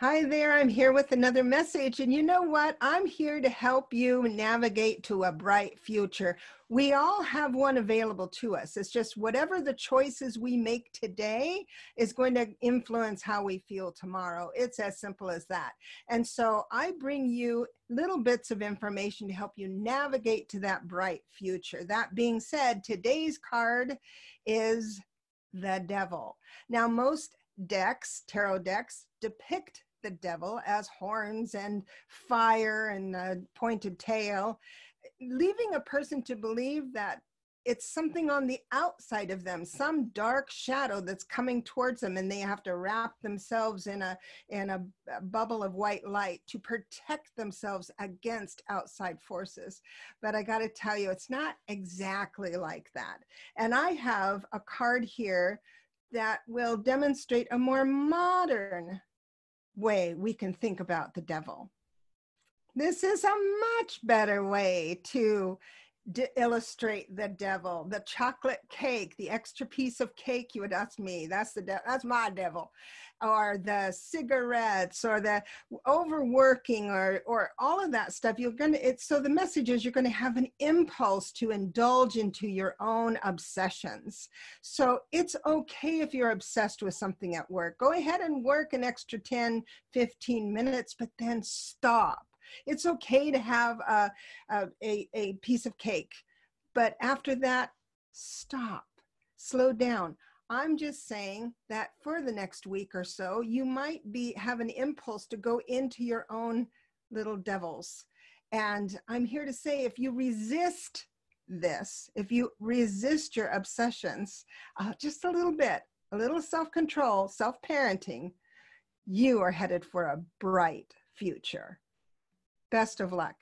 Hi there, I'm here with another message. And you know what? I'm here to help you navigate to a bright future. We all have one available to us. It's just whatever the choices we make today is going to influence how we feel tomorrow. It's as simple as that. And so I bring you little bits of information to help you navigate to that bright future. That being said, today's card is the devil. Now, most decks, tarot decks, depict the devil as horns and fire and a pointed tail, leaving a person to believe that it's something on the outside of them some dark shadow that's coming towards them and they have to wrap themselves in a in a, bubble of white light to protect themselves against outside forces. But i got to tell you it's not exactly like that. And i have a card here that will demonstrate a more modern way we can think about the devil. This is a much better way to illustrate the devil. The chocolate cake, the extra piece of cake you would ask me, that's the that's my devil. Or the cigarettes or the overworking or or all of that stuff. You're going to it's so the message is you're going to have an impulse to indulge into your own obsessions. So it's okay if you're obsessed with something at work. Go ahead and work an extra 10 15 minutes but then stop it's okay to have a, a, a piece of cake but after that stop slow down I'm just saying that for the next week or so, you might be have an impulse to go into your own little devils. And I'm here to say if you resist this, if you resist your obsessions uh, just a little bit, a little self control, self parenting, you are headed for a bright future. Best of luck.